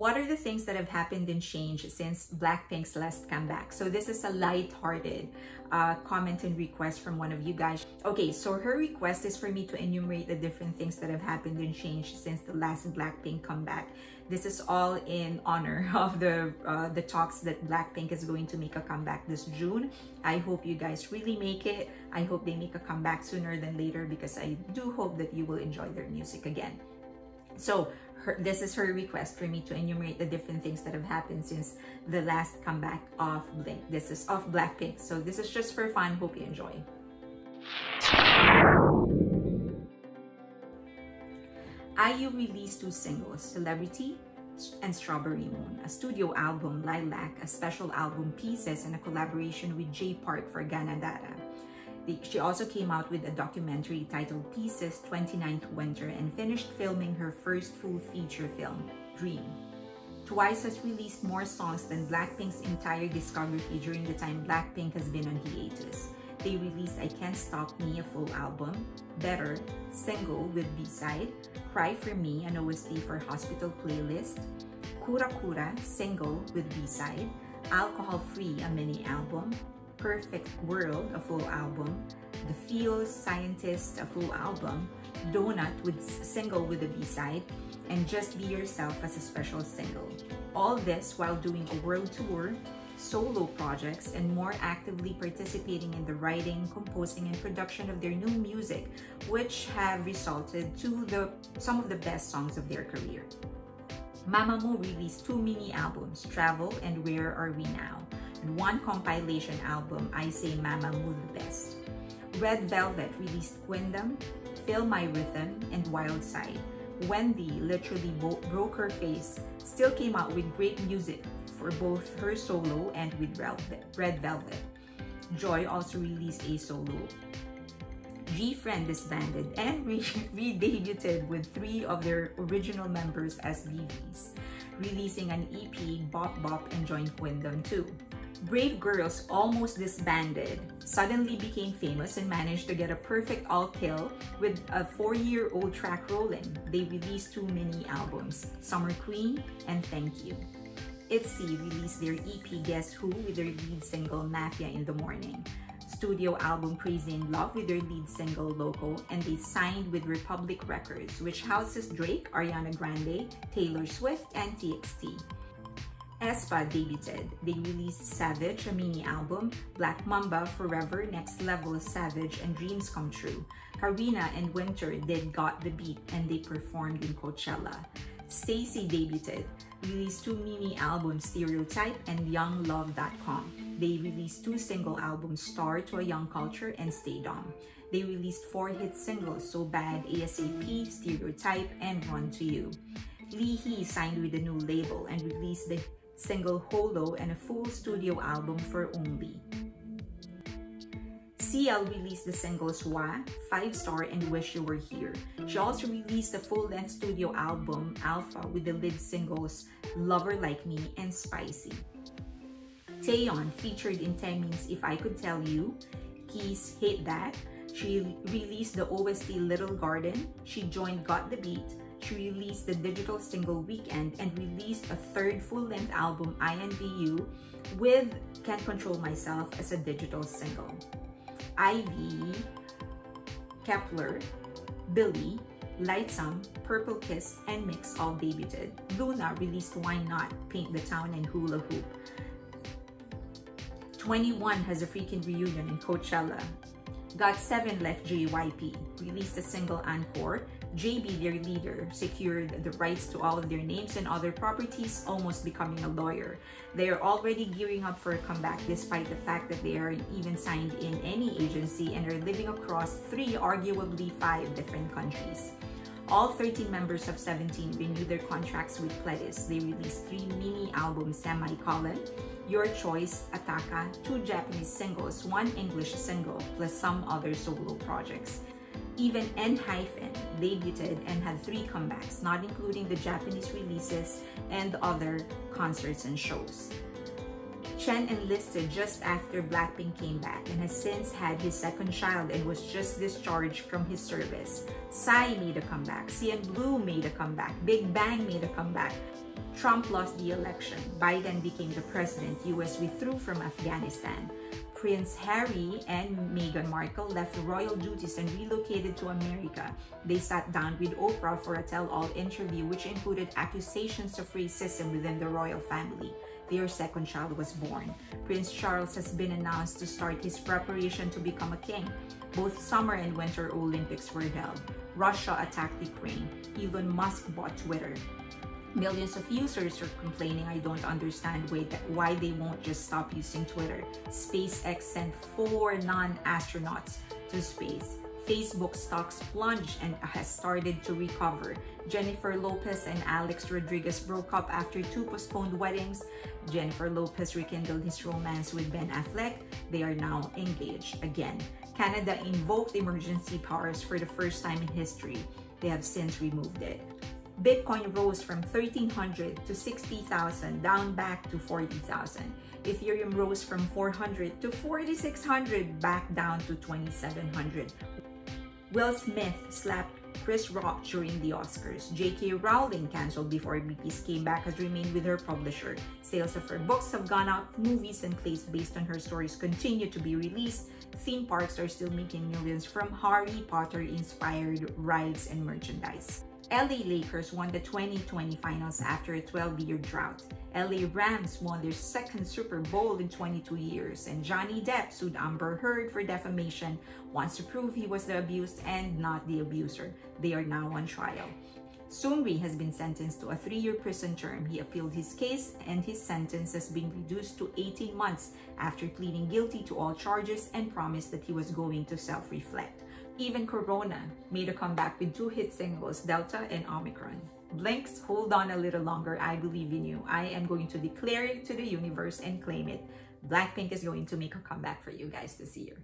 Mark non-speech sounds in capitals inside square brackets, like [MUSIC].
what are the things that have happened and changed since Blackpink's last comeback? So this is a light-hearted uh, comment and request from one of you guys. Okay, so her request is for me to enumerate the different things that have happened and changed since the last Blackpink comeback. This is all in honor [LAUGHS] of the uh, the talks that Blackpink is going to make a comeback this June. I hope you guys really make it. I hope they make a comeback sooner than later because I do hope that you will enjoy their music again. So her, this is her request for me to enumerate the different things that have happened since the last comeback of Blink. This is of Blackpink. So this is just for fun. Hope you enjoy. IU released two singles, Celebrity and Strawberry Moon, a studio album, Lilac, a special album, Pieces, and a collaboration with Jay Park for Ganadara. She also came out with a documentary titled Pieces 29th Winter and finished filming her first full feature film, Dream. Twice has released more songs than Blackpink's entire discography during the time Blackpink has been on hiatus. They released I Can't Stop Me, a full album, Better, single with B-side, Cry For Me, an OST for Hospital Playlist, Kura Kura, single with B-side, Alcohol Free, a mini album, Perfect World, a full album, The Feels Scientist, a full album, Donut with single with a B-side, and Just Be Yourself as a special single. All this while doing a world tour, solo projects, and more actively participating in the writing, composing, and production of their new music, which have resulted to the some of the best songs of their career. Mamamoo released two mini albums, Travel and Where Are We Now, one compilation album, I Say Mamamoo the Best. Red Velvet released Queendom, Feel My Rhythm, and Wild Side. Wendy literally broke her face, still came out with great music for both her solo and with Red Velvet. Joy also released a solo. G-Friend disbanded and [LAUGHS] re-debuted with three of their original members as VIVIZ, releasing an EP, Bop Bop, and joined Queendom too. Brave Girls almost disbanded, suddenly became famous and managed to get a perfect all-kill with a four-year-old track rolling. They released two mini albums, Summer Queen and Thank You. ITZY released their EP Guess Who with their lead single Mafia in the Morning, studio album Crazy in Love with their lead single Loco, and they signed with Republic Records, which houses Drake, Ariana Grande, Taylor Swift, and TXT aespa debuted. They released Savage, a mini album, Black Mamba, Forever, Next Level, Savage, and Dreams Come True. Karina and Winter did Got the Beat and they performed in Coachella. STAYC debuted, released two mini albums, Stereotype and YoungLove.com. They released two single albums, Star to a Young Culture and STAYDOM. They released four hit singles, So Bad, ASAP, Stereotype, and Run to You. Lee Hi signed with a new label and released the single Holo, and a full studio album for Only. CL released the singles Wa, Five Star, and Wish You Were Here. She also released a full-length studio album, Alpha, with the lead singles Lover Like Me and Spicy. Taeyeon featured in Taemin's If I Could Tell You, Key's Hate That. She released the OST Little Garden. She joined Got the Beat, she released the digital single Weekend and released a third full-length album, INVU, with Can't Control Myself as a digital single. Ivy, Kep1er, Billlie, Lightsum, Purple Kiss, and Mix all debuted. LOONA released Why Not, Paint the Town, and Hula Hoop. 2NE1 has a freaking reunion in Coachella. GOT7 left JYP, released a single Encore, JB, their leader, secured the rights to all of their names and other properties, almost becoming a lawyer. They are already gearing up for a comeback despite the fact that they aren't even signed in any agency and are living across three, arguably five different countries. All 13 members of 17 renewed their contracts with Pledis. They released three mini albums, Semicolon, Your Choice, Attacca, two Japanese singles, one English single, plus some other solo projects. Even ENHYPEN debuted and had three comebacks, not including the Japanese releases and other concerts and shows. Chen enlisted just after Blackpink came back and has since had his second child and was just discharged from his service. Psy made a comeback, CNBLUE made a comeback, Big Bang made a comeback. Trump lost the election. Biden became the president. US withdrew from Afghanistan. Prince Harry and Meghan Markle left royal duties and relocated to America. They sat down with Oprah for a tell-all interview which included accusations of racism within the royal family. Their second child was born. Prince Charles has been announced to start his preparation to become a king. Both summer and winter Olympics were held. Russia attacked Ukraine. Elon Musk bought Twitter. Millions of users are complaining I don't understand why they won't just stop using Twitter. SpaceX sent four non-astronauts to space. Facebook stocks plunged and has started to recover. Jennifer Lopez and Alex Rodriguez broke up after two postponed weddings. Jennifer Lopez rekindled his romance with Ben Affleck. They are now engaged again. Canada invoked emergency powers for the first time in history. They have since removed it. Bitcoin rose from 1300 to 60,000, down back to 40,000. Ethereum rose from 400 to 4600, back down to 2700. Will Smith slapped Chris Rock during the Oscars. J.K. Rowling canceled before BTS came back has remained with her publisher. Sales of her books have gone up. Movies and plays based on her stories continue to be released. Theme parks are still making millions from Harry Potter inspired rides and merchandise. LA Lakers won the 2020 finals after a 12-year drought. LA Rams won their second Super Bowl in 22 years, and Johnny Depp sued Amber Heard for defamation, wants to prove he was the abused and not the abuser. They are now on trial. Seungri has been sentenced to a three-year prison term. He appealed his case and his sentence has been reduced to 18 months after pleading guilty to all charges and promised that he was going to self-reflect. Even Corona made a comeback with two hit singles, Delta and Omicron. Blinks, hold on a little longer. I believe in you. I am going to declare it to the universe and claim it. Blackpink is going to make a comeback for you guys this year.